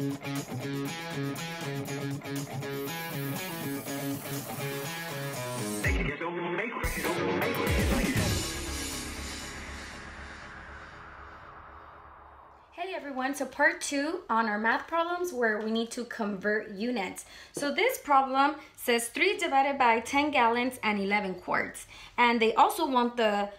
Hey everyone, so part two on our math problems where we need to convert units. So this problem says 3 divided by 10 gallons and 11 quarts. And they also want the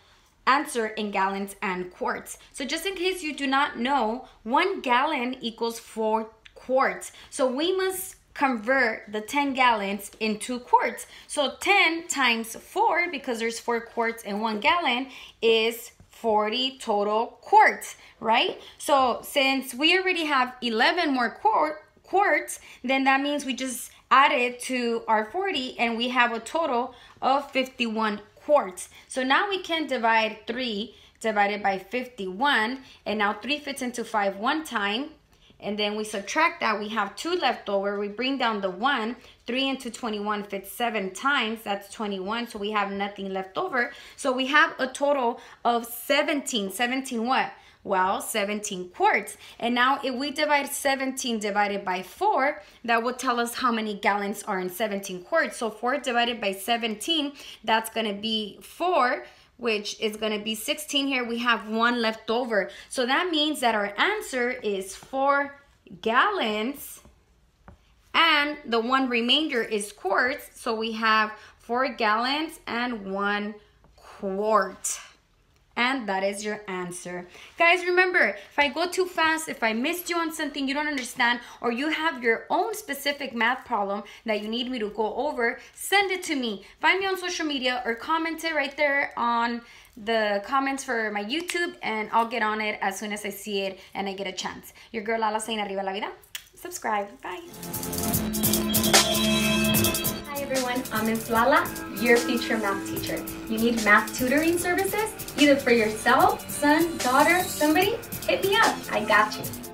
answer in gallons and quarts. So just in case you do not know, one gallon equals 4 quarts. So we must convert the 10 gallons into quarts. So 10 times 4, because there's 4 quarts in 1 gallon, is 40 total quarts, right? So since we already have 11 more quart quarts, then that means we just added to our 40 and we have a total of 51 quarts. So now we can divide 3 divided by 51 and now 3 fits into 5 one time and then we subtract that we have 2 left over. We bring down the 1 3 into 21 fits 7 times that's 21 so we have nothing left over. So we have a total of 17 17 what? Well 17 quarts. And now if we divide 17 divided by 4 that will tell us how many gallons are in 17 quarts. So 4 divided by 17 that's going to be 4 which is to be 16 here. We have one left over. So that means that our answer is 4 gallons and the one remainder is quarts. So we have 4 gallons and 1 quart. And that is your answer. Guys, remember, if I go too fast, if I missed you on something you don't understand, or you have your own specific math problem that you need me to go over, send it to me. Find me on social media or comment it right there on the comments for my YouTube, and I'll get on it as soon as I see it and I get a chance. Your girl Lala saying Arriba la Vida. Subscribe. Bye Ms. Lala, your future math teacher. You need math tutoring services, either for yourself, son, daughter, somebody? Hit me up, I got you.